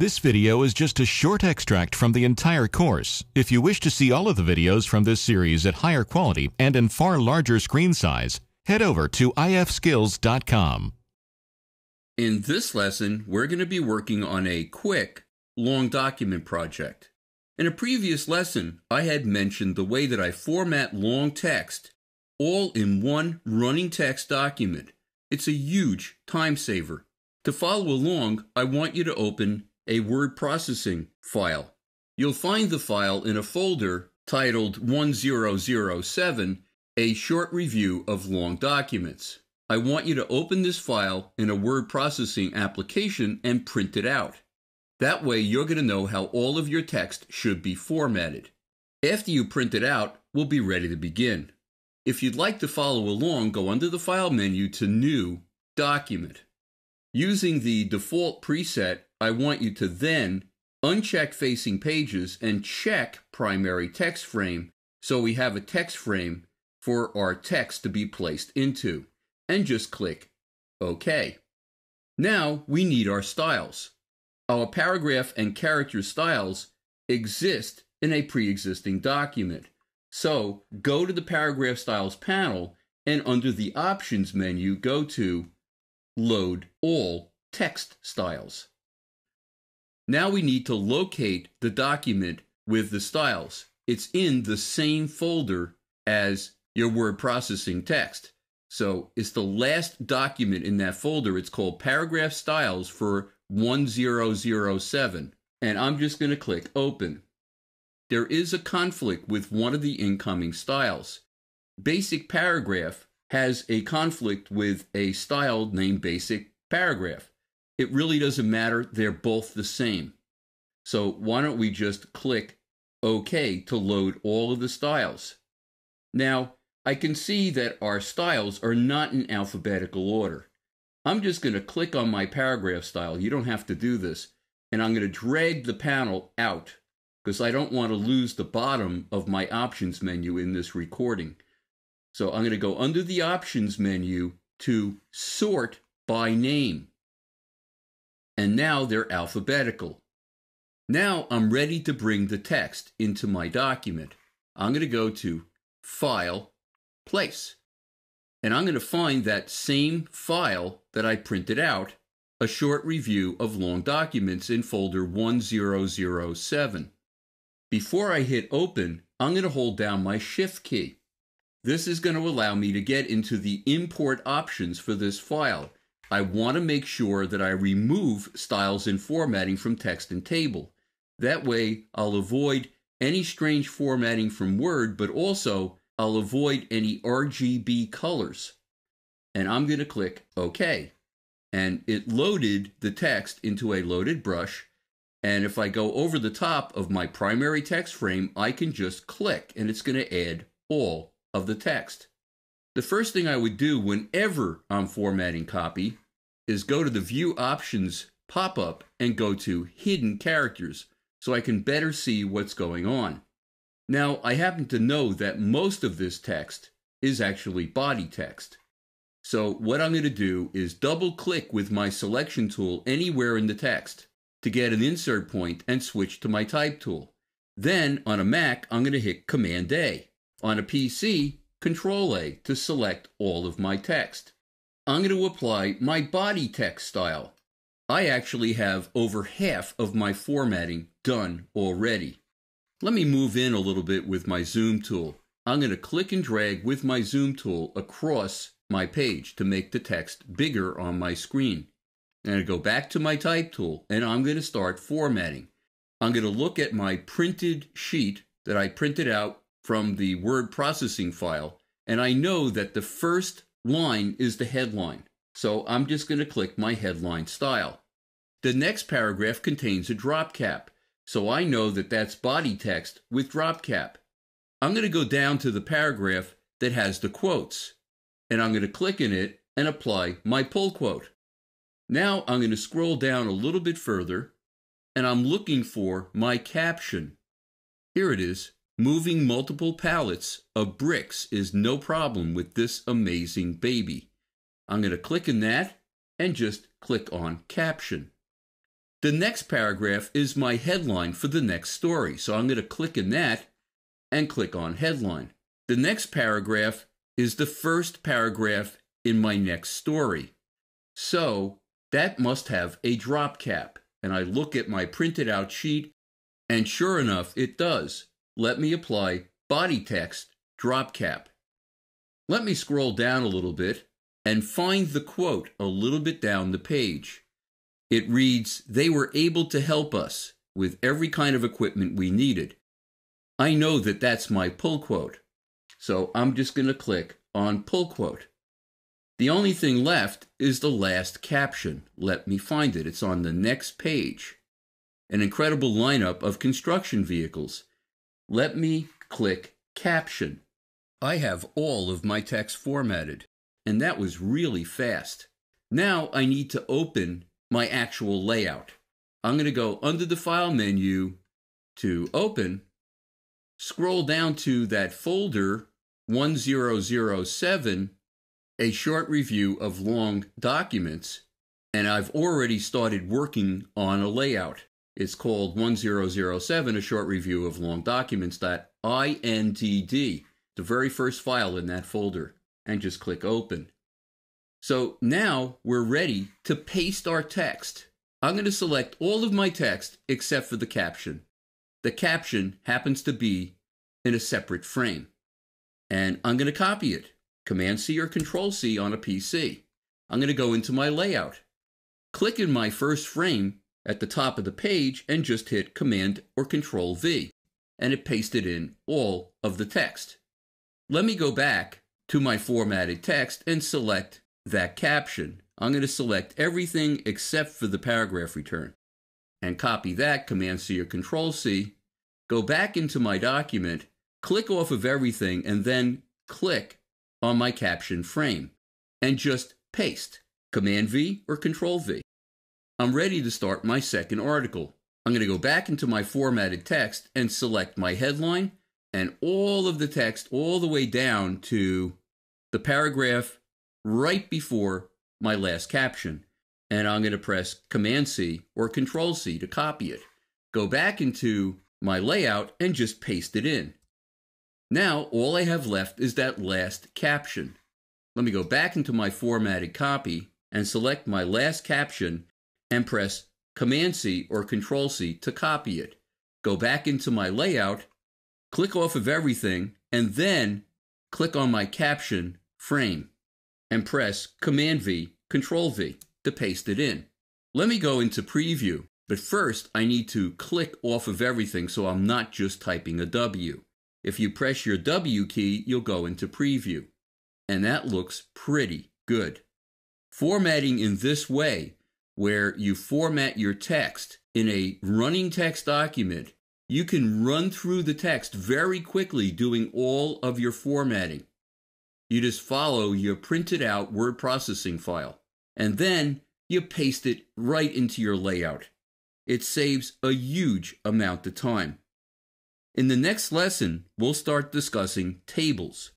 This video is just a short extract from the entire course. If you wish to see all of the videos from this series at higher quality and in far larger screen size, head over to infiniteskills.com. In this lesson, we're going to be working on a quick, long document project. In a previous lesson, I had mentioned the way that I format long text all in one running text document. It's a huge time saver. To follow along, I want you to open a word processing file. You'll find the file in a folder titled 1007, a short review of long documents. I want you to open this file in a word processing application and print it out. That way you're going to know how all of your text should be formatted. After you print it out, we'll be ready to begin. If you'd like to follow along, go under the File menu to New Document. Using the default preset I want you to then uncheck facing pages and check primary text frame so we have a text frame for our text to be placed into and just click OK. Now we need our styles. Our paragraph and character styles exist in a pre-existing document. So go to the paragraph styles panel and under the options menu go to load all text styles. Now we need to locate the document with the styles. It's in the same folder as your word processing text. So it's the last document in that folder. It's called Paragraph Styles for 1007. And I'm just going to click Open. There is a conflict with one of the incoming styles. Basic Paragraph has a conflict with a style named Basic Paragraph. It really doesn't matter. They're both the same. So why don't we just click OK to load all of the styles. Now, I can see that our styles are not in alphabetical order. I'm just going to click on my paragraph style. You don't have to do this. And I'm going to drag the panel out because I don't want to lose the bottom of my options menu in this recording. So I'm going to go under the options menu to sort by name and now they're alphabetical. Now I'm ready to bring the text into my document. I'm going to go to File, Place, and I'm going to find that same file that I printed out, a short review of long documents in folder 1007. Before I hit Open, I'm going to hold down my Shift key. This is going to allow me to get into the import options for this file I want to make sure that I remove styles and formatting from text and table. That way, I'll avoid any strange formatting from Word, but also I'll avoid any RGB colors. And I'm going to click OK. And it loaded the text into a loaded brush. And if I go over the top of my primary text frame, I can just click and it's going to add all of the text. The first thing I would do whenever I'm formatting copy is go to the View Options pop-up and go to Hidden Characters so I can better see what's going on. Now, I happen to know that most of this text is actually body text. So what I'm going to do is double click with my selection tool anywhere in the text to get an insert point and switch to my type tool. Then on a Mac, I'm going to hit Command A. On a PC, Control A to select all of my text. I'm going to apply my body text style. I actually have over half of my formatting done already. Let me move in a little bit with my zoom tool. I'm going to click and drag with my zoom tool across my page to make the text bigger on my screen. And to go back to my type tool and I'm going to start formatting. I'm going to look at my printed sheet that I printed out from the word processing file, and I know that the first line is the headline. So I'm just going to click my headline style. The next paragraph contains a drop cap, so I know that that's body text with drop cap. I'm going to go down to the paragraph that has the quotes, and I'm going to click in it and apply my pull quote. Now I'm going to scroll down a little bit further, and I'm looking for my caption. Here it is. Moving multiple pallets of bricks is no problem with this amazing baby. I'm going to click in that and just click on caption. The next paragraph is my headline for the next story. So I'm going to click in that and click on headline. The next paragraph is the first paragraph in my next story. So that must have a drop cap. And I look at my printed out sheet, and sure enough, it does. Let me apply body text drop cap. Let me scroll down a little bit and find the quote a little bit down the page. It reads, They were able to help us with every kind of equipment we needed. I know that that's my pull quote. So I'm just going to click on pull quote. The only thing left is the last caption. Let me find it. It's on the next page. An incredible lineup of construction vehicles. Let me click caption. I have all of my text formatted, and that was really fast. Now I need to open my actual layout. I'm going to go under the File menu to Open, scroll down to that folder 1007, a short review of long documents, and I've already started working on a layout. It's called 1007, a short review of long Documents. documents.indd, the very first file in that folder, and just click open. So now we're ready to paste our text. I'm going to select all of my text except for the caption. The caption happens to be in a separate frame. And I'm going to copy it, Command C or Control C on a PC. I'm going to go into my layout. Click in my first frame at the top of the page and just hit Command or Control V, and it pasted in all of the text. Let me go back to my formatted text and select that caption. I'm going to select everything except for the paragraph return and copy that, Command C or Control C, go back into my document, click off of everything, and then click on my caption frame and just paste, Command V or Control V. I'm ready to start my second article. I'm going to go back into my formatted text and select my headline and all of the text all the way down to the paragraph right before my last caption. And I'm going to press Command C or Control C to copy it. Go back into my layout and just paste it in. Now all I have left is that last caption. Let me go back into my formatted copy and select my last caption and press Command C or Control C to copy it. Go back into my layout, click off of everything, and then click on my caption frame and press Command V, Control V to paste it in. Let me go into preview, but first I need to click off of everything so I'm not just typing a W. If you press your W key, you'll go into preview. And that looks pretty good. Formatting in this way, where you format your text in a running text document, you can run through the text very quickly doing all of your formatting. You just follow your printed out word processing file, and then you paste it right into your layout. It saves a huge amount of time. In the next lesson, we'll start discussing tables.